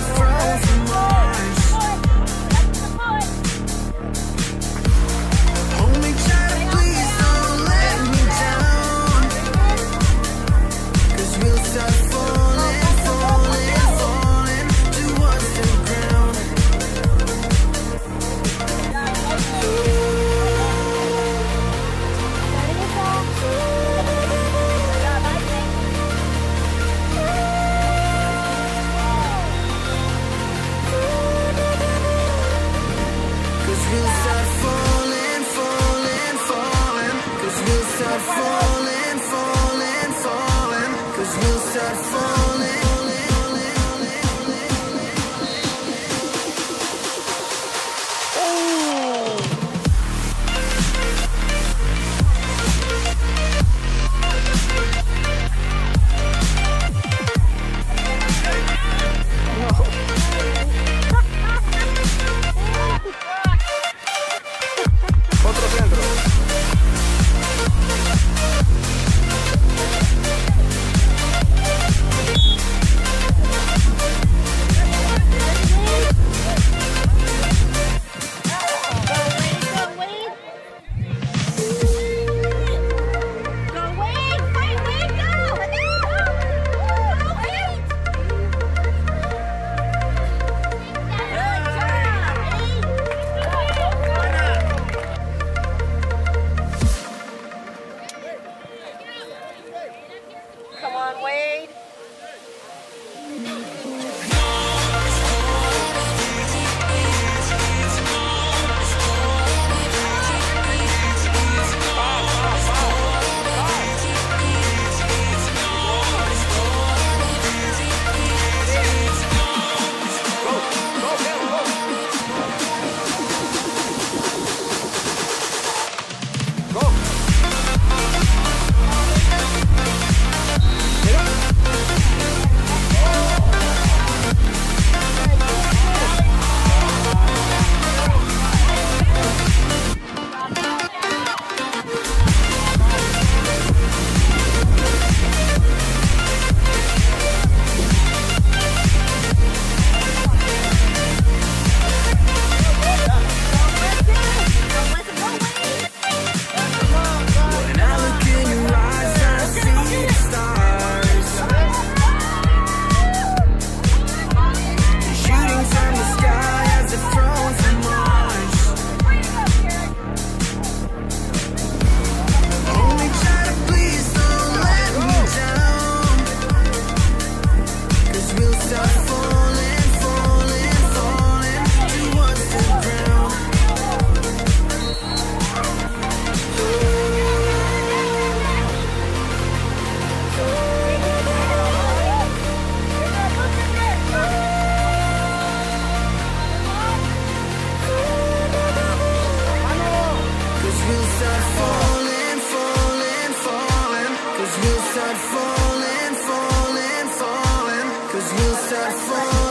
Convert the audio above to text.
the friend. Cause we'll start from